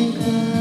sugar.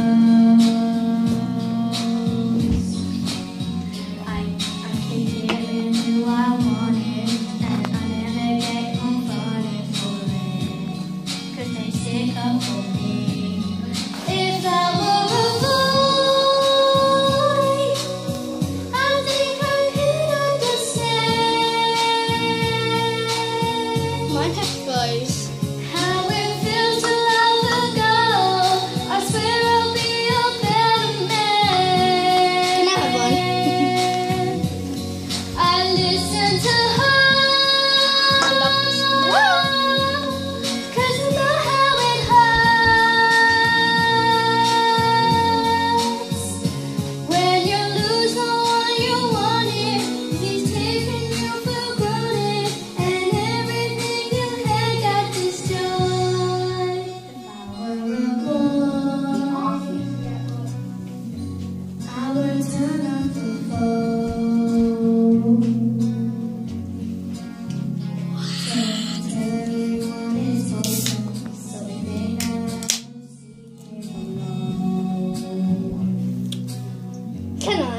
হচ্ছে না